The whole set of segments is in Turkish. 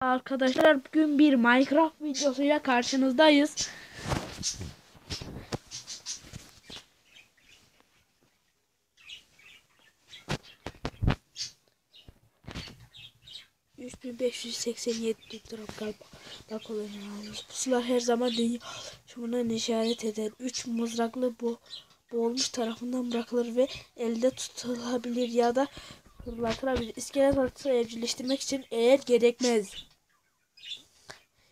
Arkadaşlar bugün bir Minecraft videosuyla karşınızdayız. ...3587 lira galiba. Bak kullanıyoruz. Pusular her zaman dünya şundan işaret eder. 3 mızraklı bu boğulmuş tarafından bırakılır ve elde tutulabilir ya da fırlatılabilir. İskelet atısı evcilleştirmek için eğer gerekmez.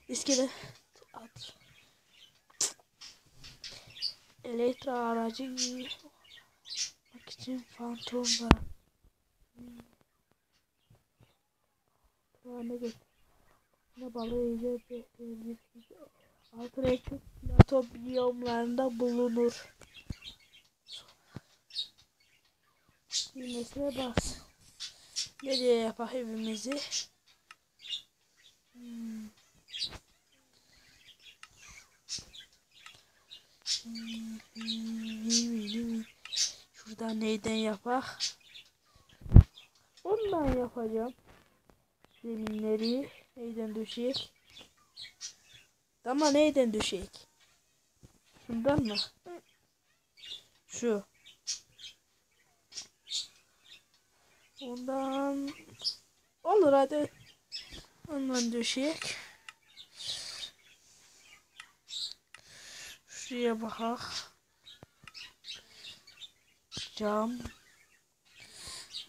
İskelet at. Elektra aracı bak için fantom var. Ne göt. Ne balığı bekleyebilir. Altın ekmek plato biyomlarında bulunur. Düğmesine bas. Nereye yapar evimizi? Şuradan neyden yapak? Ondan yapacağım. Zeminleri neyden düşecek? Ama neyden düşecek? Şundan mı? Şu. Ondan olur hadi. Ondan düşecek. Şuraya bakak. Cam.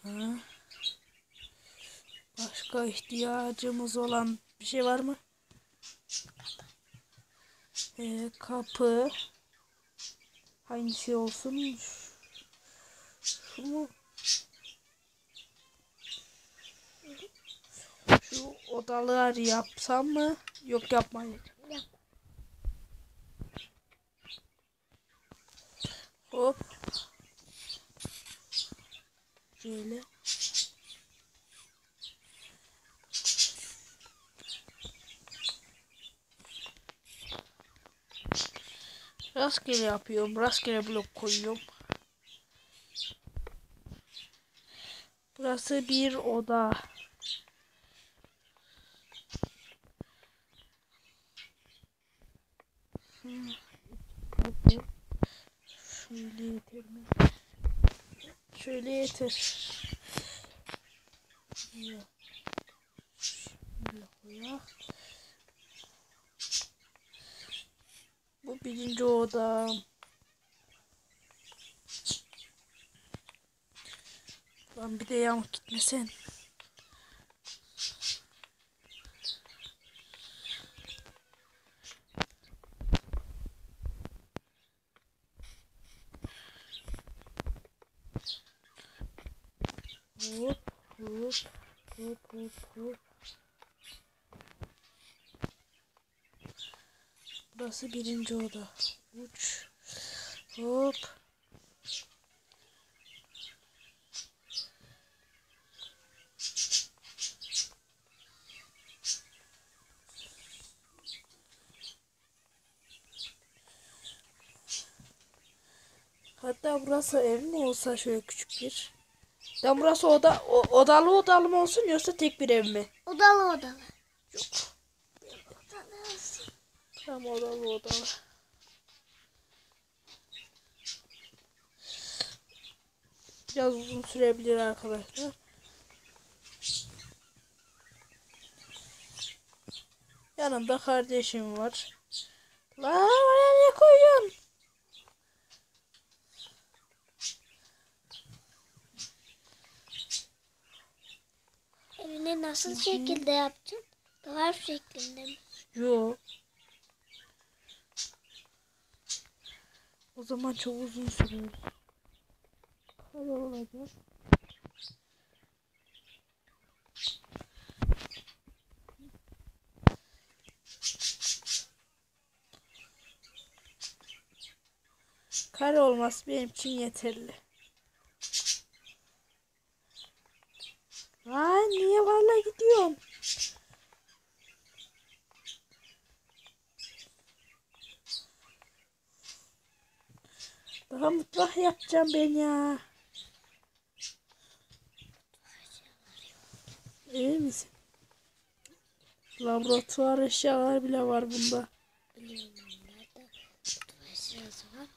Ha. Başka ihtiyacımız olan bir şey var mı? Ee, kapı. Hangisi olsun? Şu mu? Şu odalar yapsam mı? Yok yapmayın. Hop. Şöyle. Rastgele yapıyorum. Rastgele blok koyuyorum. Burası bir oda. Şöyle yeter mi? Şöyle yeter. Şöyle koyak. Bu birinci oda. Lan bir de yamuk gitmesen. Burası birinci oda. Uç. Hop. Hatta burası ev mi olsa şöyle küçük bir. Ben burası oda o, odalı odalı mı olsun yoksa tek bir ev mi? Odalı odalı. Yok. Odalı olsun. Tamam odalı odalı. Biraz uzun sürebilir arkadaşlar. Yanımda kardeşim var. La oraya ne koyuyorsun? Evini nasıl şekilde yaptın? Duvar şeklinde mi? Yo. O zaman çok uzun sürüyor. Kare olacak. Kare olması benim için yeterli. Daha mutfak yapacağım ben ya. İyi misin? Laboratuvar eşyaları bile var bunda. Biliyorum nerede. Mutfak eşyası var.